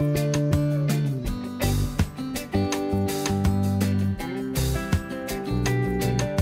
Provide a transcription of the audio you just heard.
you